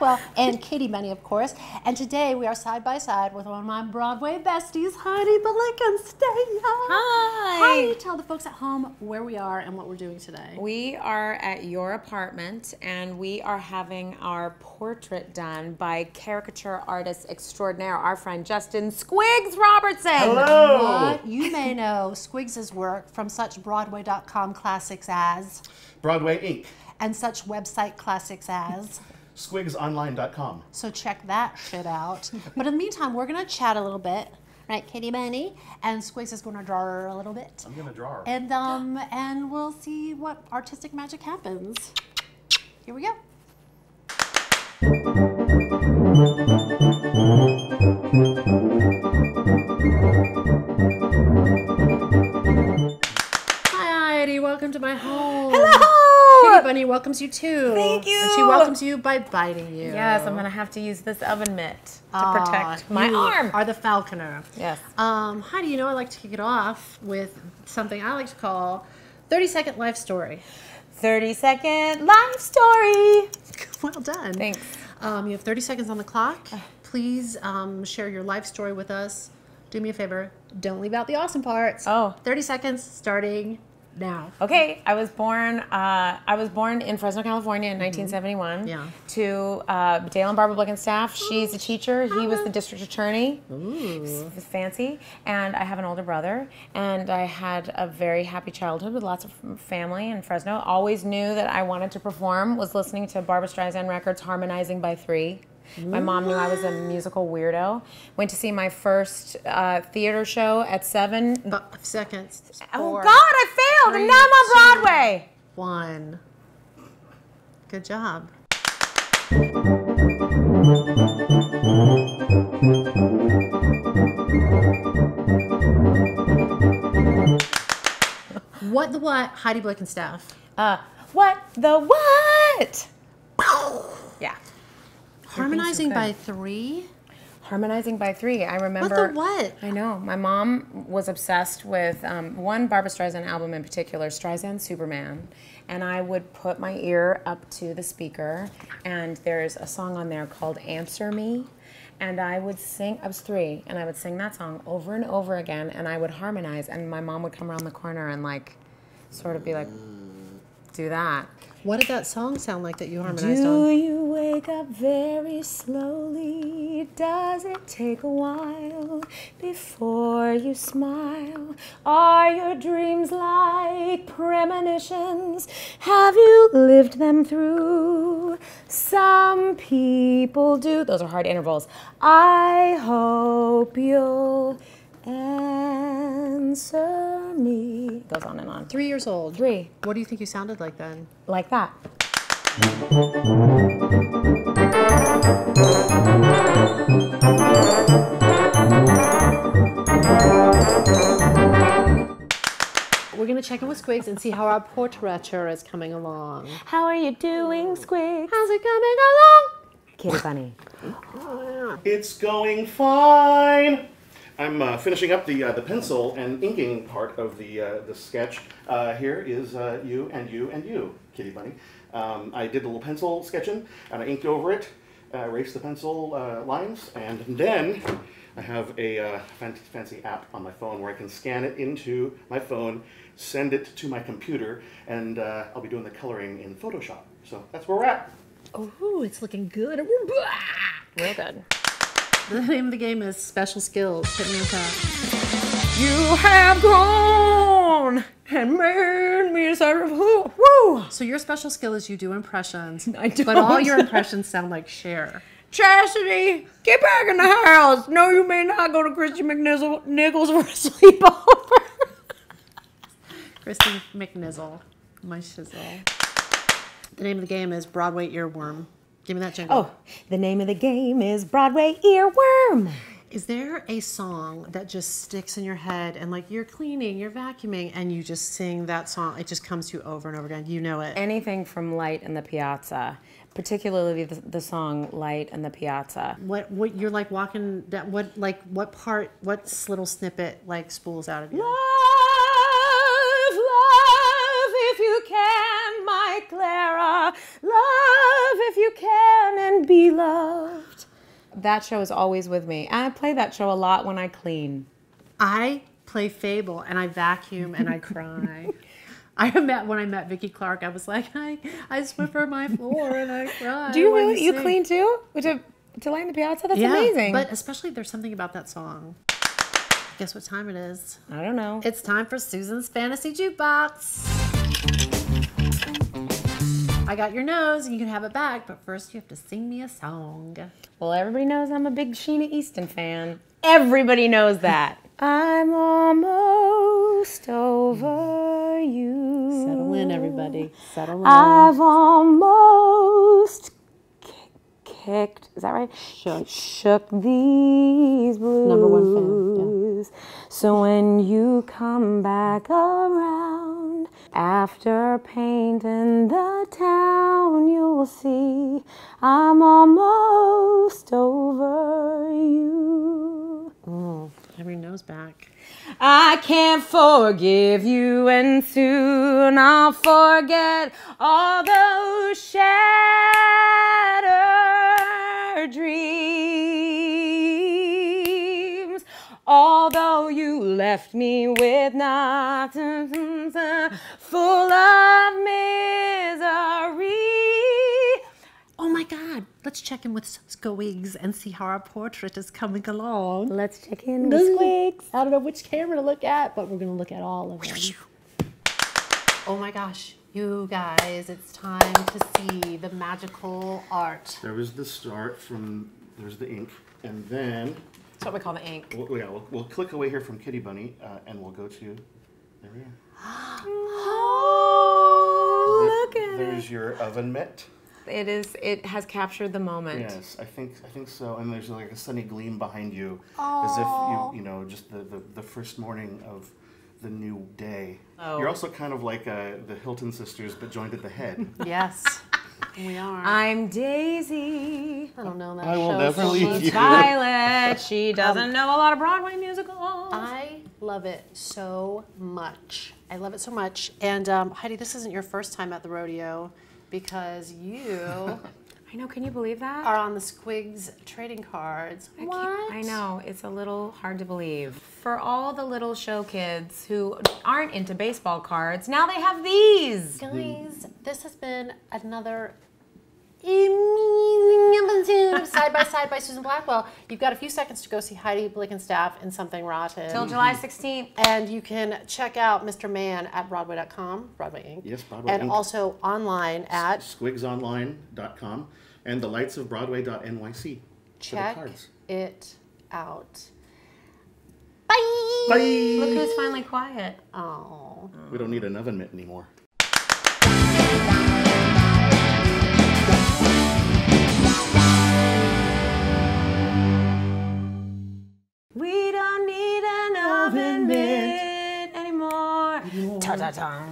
Kristen Blackwell, and Katie Bunny, of course. And today we are side by side with one of my Broadway besties, Heidi Blickenstaff. Hi. Heidi, tell the folks at home where we are and what we're doing today. We are at your apartment and we are having our portrait done by caricature artist extraordinaire, our friend Justin Squigs Robertson. Hello. What you may know Squigs's work from such Broadway.com classics as, Broadway Ink. and such website classics as. SquigsOnline.com. So check that shit out. But in the meantime, we're gonna chat a little bit, right, Katie Bunny? And Squigs is gonna draw her a little bit. I'm gonna draw. her. And um and we'll see what artistic magic happens. Here we go. Hi Heidi, welcome to my home. Katie Bunny welcomes you too. Thank you. And she welcomes you by biting you. Yes, I'm gonna have to use this oven mitt to Ah, protect my you arm. Are the falconer. Yes. Um, Heidi, you know I like to kick it off with something I like to call 30 second life story. 30 second life story. Well done. Thanks. Um, you have 30 seconds on the clock. Please um, share your life story with us. Do me a favor. Don't leave out the awesome parts. Oh. 30 seconds starting now. Okay, I was born. Uh, I was born in Fresno, California, in 1971. Yeah. To uh, Dale and Barbara Blickenstaff. She's a teacher. He was the district attorney. It was fancy. And I have an older brother. And I had a very happy childhood with lots of family in Fresno. Always knew that I wanted to perform. Was listening to Barbra Streisand records, harmonizing by three. My mom knew I was a musical weirdo. Went to see my first uh, theater show at seven. Five seconds. Oh Four, God, I failed, three, and now I'm on two, Broadway. One. Good job. What the what? Heidi blake Blickenstaff. Uh, what the what? Yeah. Harmonizing good. by three? Harmonizing by three. I remember. What the what? I know. My mom was obsessed with um, one Barbra Streisand album in particular, Streisand Superman. And I would put my ear up to the speaker, and there's a song on there called Answer Me. And I would sing, I was three, and I would sing that song over and over again, and I would harmonize. And my mom would come around the corner and, like, sort of be like, do that. What did that song sound like that you harmonized Do on? Do you wake up very slowly? Does it take a while before you smile? Are your dreams like premonitions? Have you lived them through? Some people do. Those are hard intervals. I hope you'll answer me. Goes on and on. Three years old. Three. What do you think you sounded like then? Like that. We're gonna check in with Squigs and see how our portraiture is coming along. How are you doing, Squig? How's it coming along? Kitty Bunny. It's going fine. I'm uh, finishing up the uh, the pencil and inking part of the uh, the sketch. Uh, here is uh, you and you and you, Kitty Bunny. Um, I did a little pencil sketching and I inked over it, uh, erased the pencil uh, lines, and then I have a uh, fan- fancy app on my phone where I can scan it into my phone, send it to my computer, and uh, I'll be doing the coloring in Photoshop. So that's where we're at. Oh, it's looking good. Real good. The name of the game is Special Skills. Hit me with that. You have gone and made me of woo. So your special skill is you do impressions, I but all your impressions sound like Cher. Chastity, get back in the house. No, you may not go to Kristy McNichol Nichols for a sleepover. Kristen McNizzle, my shizzle. The name of the game is Broadway Earworm. Give me that jingle. oh, the name of the game is Broadway Earworm. Is there a song that just sticks in your head and like you're cleaning, you're vacuuming, and you just sing that song? It just comes to you over and over again. You know it. Anything from Light in the Piazza, particularly the, the song Light in the Piazza. What what you're like walking that what like what part what little snippet like spools out of you? Love, love, if you can, my Clara. Love, if you can and be loved. That show is always with me. And I play that show a lot when I clean. I play Fable and I vacuum and I cry. I met when I met Vicky Clark. I was like, I I Swiffer my floor and I cry. Do you when really? You sing." clean too? To, to light in the piazza? That's Yeah, amazing. But especially there's something about that song. Guess what time it is? I don't know. It's time for Susan's Fantasy Jukebox. I got your nose and you can have it back, but first you have to sing me a song. Well, everybody knows I'm a big Sheena Easton fan. Everybody knows that. I'm almost over you. Settle in, everybody. Settle in. I've almost ki- kicked. Is that right? Shook. Shook these blues. Number one fan, So when you come back around after the you'll see I'm almost over you. Have your nose back. I can't forgive you, and soon I'll forget all those shattered dreams. Although you left me with nothing full of misery. My God! Let's check in with Squigs and see how our portrait is coming along. Let's check in with Squigs. I don't know which camera to look at, but we're gonna look at all of them. Oh my gosh, you guys! It's time to see the magical art. There was the start from, there's the ink, and then, That's what we call the ink. we'll, yeah, we'll, we'll click away here from Kitty Bunny, uh, and we'll go to, there we are. Oh, look at it. There's your oven mitt. It is. It has captured the moment. Yes, I think I think so. And there's like a sunny gleam behind you, as if you you know just the, the, the first morning of the new day. Oh. You're also kind of like uh, the Hilton sisters, but joined at the head. Yes, we are. I'm Daisy. I don't know that I will show never so leave you. Violet. She doesn't know a lot of Broadway musicals. I love it so much. I love it so much. And um, Heidi, this isn't your first time at the rodeo because you I know. Can you believe that? are on the Squigs trading cards. I What? I know. It's a little hard to believe. For all the little show kids who aren't into baseball cards, now they have these. Guys, this has been another amazing episode of Side by Side by Susan Blackwell. You've got a few seconds to go see Heidi Blickenstaff in Something Rotten. Till July 16th. And you can check out Mr. Man at Broadway.com, Broadway Ink. Yes, Broadway And Ink. also online at squigsonline.com and the lights of broadway.nyc for check it out. Bye. Bye. Look who's finally quiet. Oh. We don't need an oven mitt anymore. We don't need